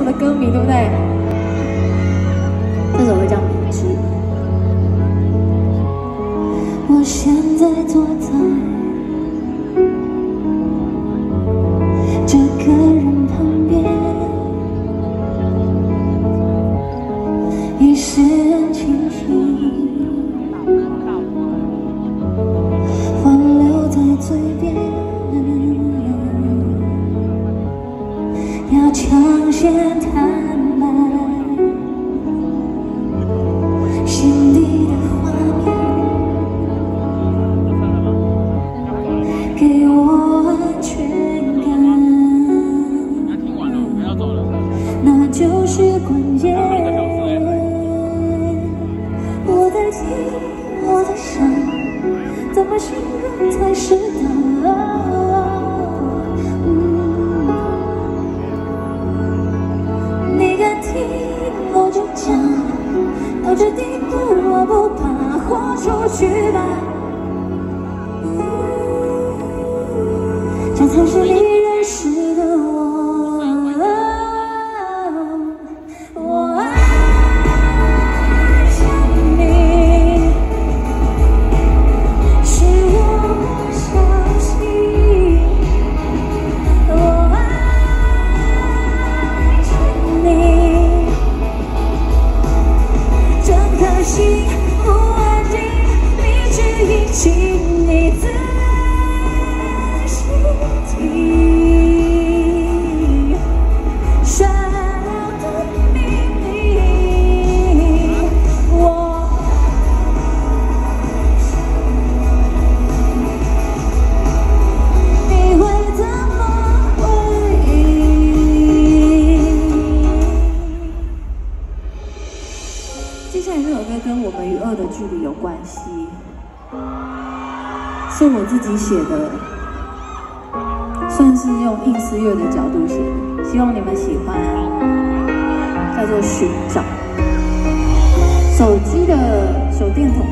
我的歌迷，对不对？这首歌叫《明知》。我现在坐在听，我在想，怎么形容才适当？嗯你敢听我就讲，到这地步我不怕，豁出去吧。这才是你接下来这首歌跟我们与恶的距离有关系，是我自己写的，算是用应思乐的角度写的，希望你们喜欢，叫做寻找。手机的手电筒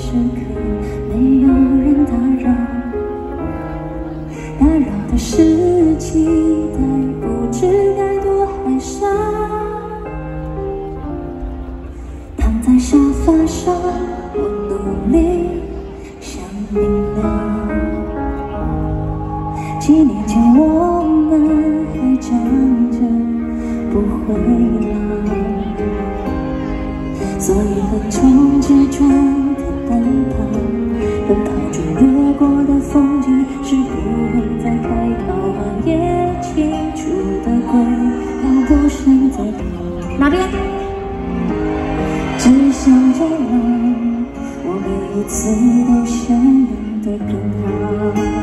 时刻没有人打扰，打扰的是期待，不知该多害臊。躺在沙发上，我努力想明了。几年前我们还站着不回老，所以横冲直撞，奔跑中掠过的风景是不会再也清楚。哪边？只想这样，我每一次都想要的更好。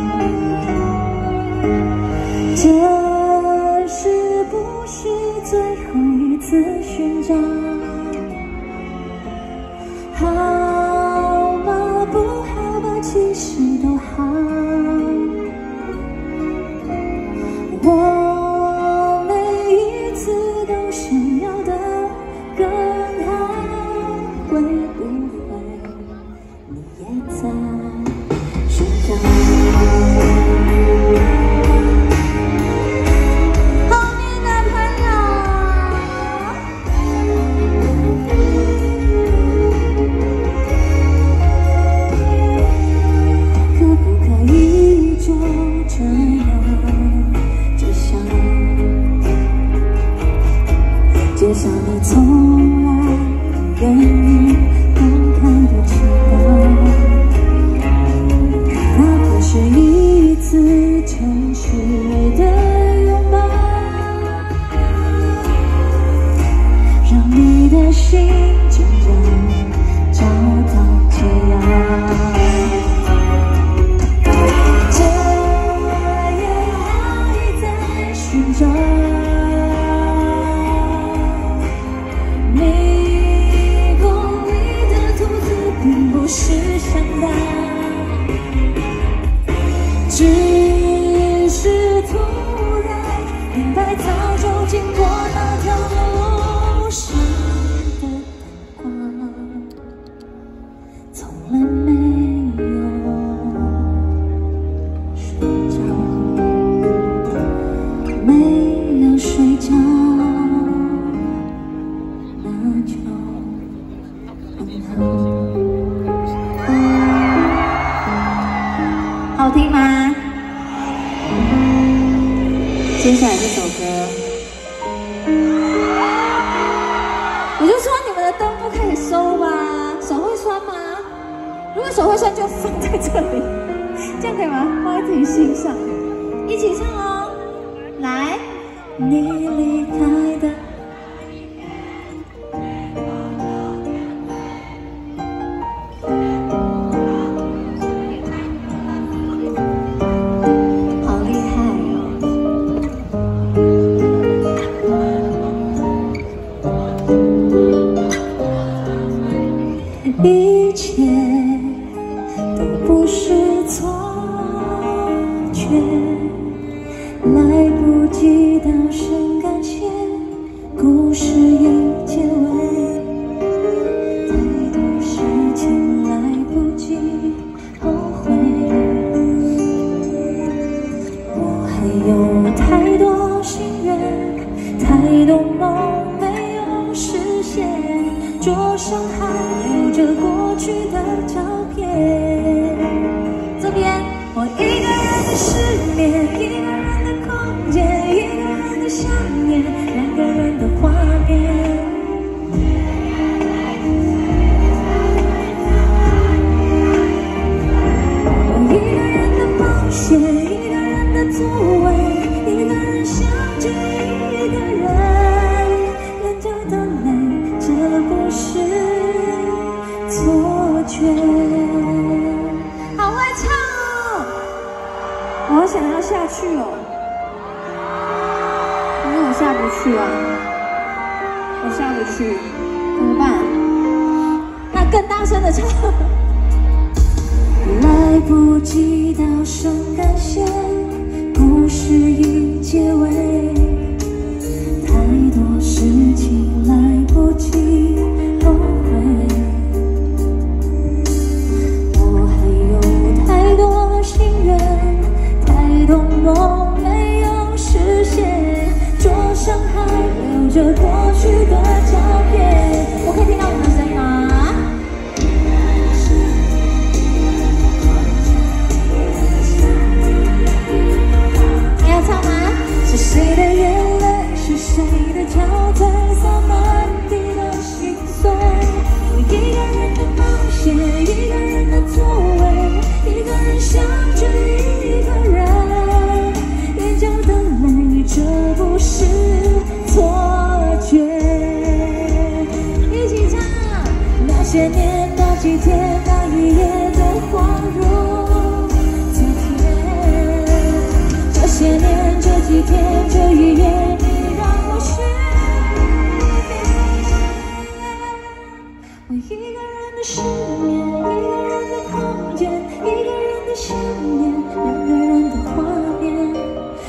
好听吗？接下来这首歌，我就说你们的灯不可以收吗，手会酸吗？如果手会酸，就放在这里，这样可以吗？放在自己心上，一起唱哦，来。你离开的。一切都不是错觉，有太多心愿，太多梦没有实现，桌上还留。着过去的照片，这边我一个人的失眠，一个人的空间，一个人的想念，两个人的画好会唱哦！我好想要下去哦，可是我下不去啊，我下不去，怎么办？那更大声的唱。来不及道声感谢，故事已结尾，太多事情来不及。年那几天那一夜都恍如昨天，这些年这几天这一夜你让我失眠。我一个人的失眠，一个人的空间，一个人的想念，两个人的画面。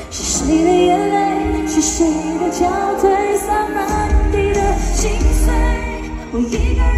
是谁的眼泪？是谁的憔悴？洒满地的心碎。我一个人